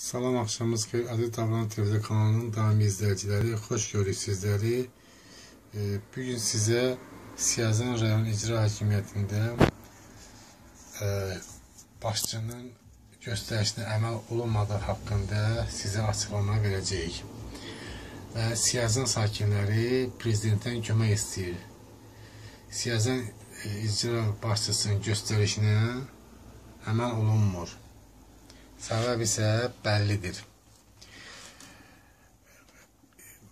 Salam axşamınız xeyir. Aziz Davran TV kanalının daimi izləyiciləri, xoş görürük sizləri. E, Bu gün sizə Siyazan rayon icra hakimiyyətində e, başçının göstərişinə əməl olunmadığı haqqında sizə açıqlama verəcəyik. Və Siyazan sakinləri prezidentdən kömək istəyir. Siyazan e, icra başçısının göstərişinə əməl olunmur. Səbəb isə bəllidir.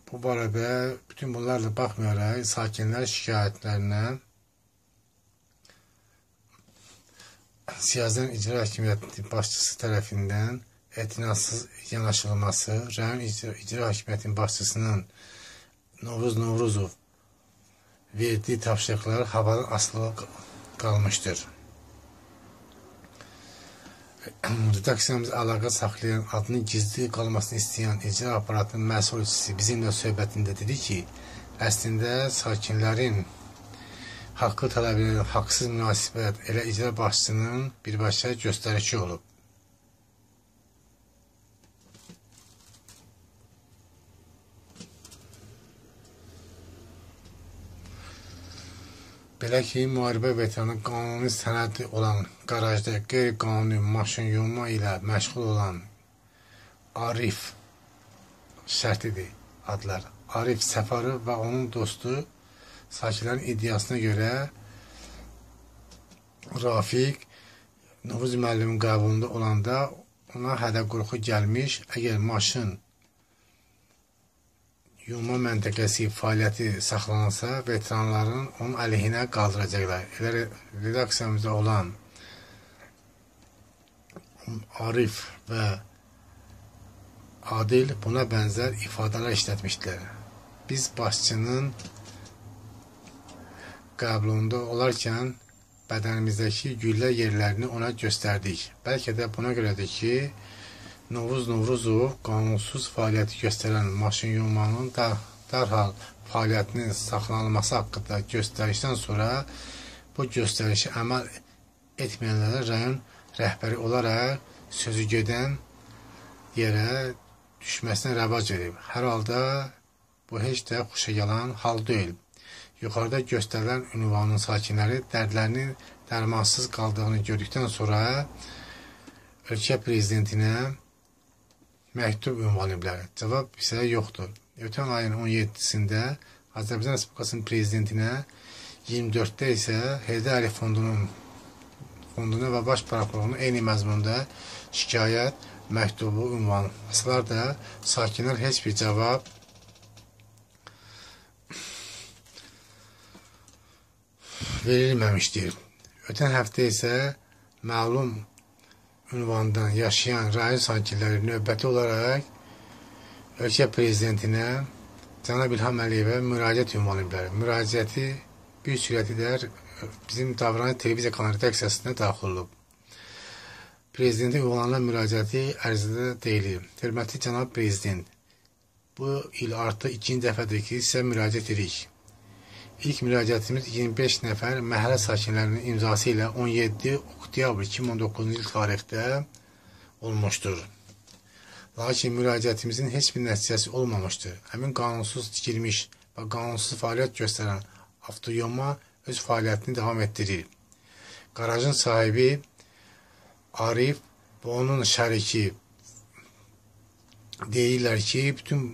Bu barədə bütün bunlarla baxmayaraq sakinlər şikayətlərinə Siyazən İcra Hakimiyyəti başçısı tərəfindən etinatsız yanaşılması, rayon icra, icra hakimiyyətinin başçısının Novruz Novruzov verdiyi tapşırıqlar havadan asılı qalmışdır. Redaksiyamız əlaqə saxlayan, adının gizli qalmasını istəyən icra aparatının məsulçisi bizimlə söhbətində dedi ki, əslində sakinlərin haqqı tələb edən haqsız münasibət elə icra başçısının birbaşa göstərişi olub. Belə ki, müharibə veteranı qanuni sənədi olan qarajda qeyri-qanuni maşın yuma ilə məşğul olan Arif şərtidir adlar. Arif Səfarov və onun dostu sakinlərin iddiasına görə Rafiq Novuz müəllimin qəbulunda olanda ona hədə qorxu gəlmiş, əgər maşın yuma məntəqəsi fəaliyyəti saxlanılsa, veteranların onun əleyhinə qaldıracaqlar. Elə redaksiyamızda olan Arif və Adil buna bənzər ifadələr işlətmişdilər. Biz başçının qəbulunda olarkən bədənimizdəki güllə yerlərini ona göstərdik. Bəlkə də buna görədir ki, Novuz Novruzov qanunsuz fəaliyyəti göstərən maşın yumanın da, dərhal fəaliyyətinin saxlanılması haqqında göstərişdən sonra bu göstərişi əməl etməyənlərə rayon rəhbəri olaraq sözü gedən yerə düşməsinə rəvac edib. Hər halda bu heç də xoşagələn hal deyil. Yuxarıda göstərilən ünvanın sakinləri dərdlərinin dərmansız qaldığını gördükdən sonra ölkə prezidentinə məktub ünvanlayıblar. Cavab isə yoxdur. Ötən ayın 17-sində Azərbaycan Respublikasının prezidentinə 24-də isə Heydər Əliyev fondunun fonduna və baş prokurorluğuna eyni məzmunda şikayət məktubu ünvanlasalar da sakinlər heç bir cavab verilməmişdir. Ötən həftə isə məlum ünvandan yaşayan rayon sakinləri növbəti olaraq ölkə prezidentinə Cənab İlham Əliyevə müraciət ünvanlayıblar. Müraciəti bir sürəti də bizim Davranı televiziya kanalı redaksiyasına daxil olub. Prezidentin ünvanlanan müraciəti ərzində deyilir. Hörmətli cənab prezident, bu il artıq ikinci dəfədir ki, sizə müraciət edirik. İlk müraciətimiz 25 nəfər məhəllə sakinlərinin imzası ilə 17 oktyabr 2019-cu il tarixdə olmuşdur. Lakin müraciətimizin heç bir nəticəsi olmamışdır. Həmin qanunsuz tikilmiş və qanunsuz fəaliyyət göstərən avtoyoma öz fəaliyyətini davam etdirir. Qarajın sahibi Arif və onun şəriki deyirlər ki, bütün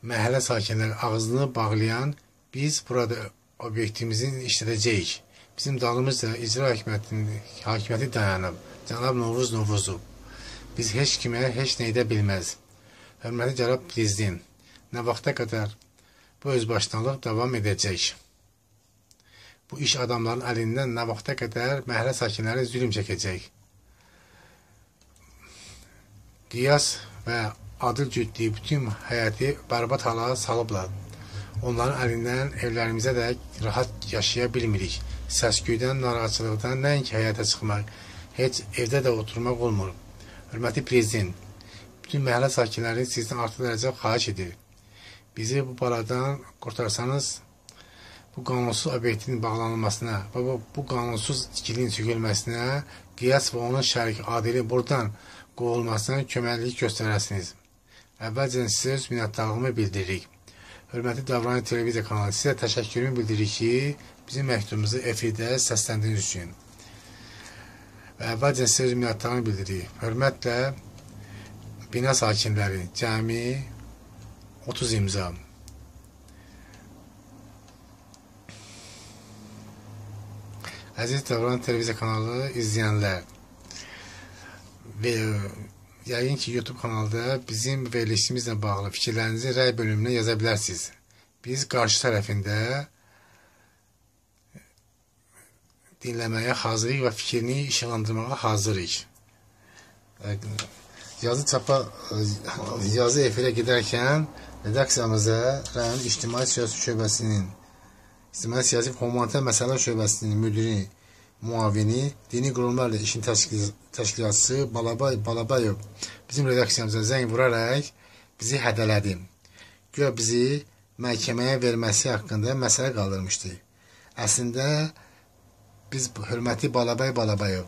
məhəllə sakinləri ağzını bağlayan biz burada obyektimizin işlədəcəyik. Bizim dalımızda icra hakimiyyətinin hakimiyyəti dayanıb. Cənab Novruz Novruzov. Biz heç kimə heç nə edə bilməz. Hörmətli cənab prezident, nə vaxta qədər bu özbaşınalıq davam edəcək? Bu iş adamların əlindən nə vaxta qədər məhəllə sakinləri zülm çəkəcək? Qiyas və adil cüddü bütün həyəti bərbad hala salıblar. Onların əlindən evlərimizə də rahat yaşaya bilmirik. Səsküydən, narahatçılıqdan nəinki həyata çıxmaq, heç evdə də oturmaq olmur. Hörmətli prezident, bütün məhəllə sakinləri sizdən artıq dərəcə xahiş edir. Bizi bu baladan qurtarsanız, bu qanunsuz obyektin bağlanılmasına və bu, bu qanunsuz tikilinin sökülməsinə Qiyas və onun şəriki Adili buradan qovulmasına köməklik göstərəsiniz. Əvvəlcə sizə öz minnətdarlığımı bildiririk. Hörmətli Davranı televiziya kanalı sizə təşəkkürümü bildiririk ki, bizim məktubumuzu efirdə səsləndiyiniz üçün. Və əvvəlcə sizə öz minnətdarlığımı bildiririk. Hörmətlə bina sakinləri cəmi 30 imza. Əziz Davran televiziya kanalı izləyənlər yayın ki YouTube kanalda bizim ve ilişkimizle bağlı fikirlerinizi rey bölümüne yazabilirsiniz. Biz karşı tarafında dinlemeye hazırız ve fikrini ışıklandırmaya hazırız. Yazı çapa yazı efire giderken redaksiyamıza Rayon İctimai Siyasi Şöbəsinin İctimai Siyasi Komumatı Məsələ Şöbəsinin müdiri müavini, dini qurumlarla işin təşkil, təşkilatçısı Balabay Balabayev bizim redaksiyamıza zəng vuraraq bizi hədələdi. Güya bizi məhkəməyə verməsi haqqında məsələ qaldırmışdı. Əslində biz hörmətli Balabay Balabayev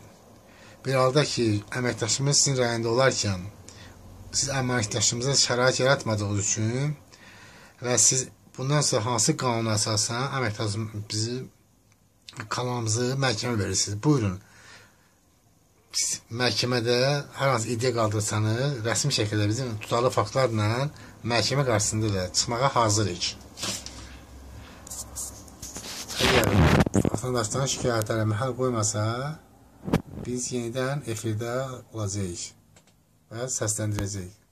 bir halda ki, əməkdaşımız sizin rayonda olarkən siz əməkdaşımıza şərait yaratmadığınız üçün və siz Bundan sonra hansı qanuna əsasən əməkdaşım bizi kanalımızı məhkəmə verirsiniz. Buyurun. Məhkəmədə hər hansı iddia qaldırsanız, rəsmi şəkildə bizim tutarlı faktlarla məhkəmə qarşısında da çıxmağa hazırıq. Əgər vətəndaşların şikayətlərə məhəl qoymasa, biz yenidən efirdə olacağıq və səsləndirəcəyik.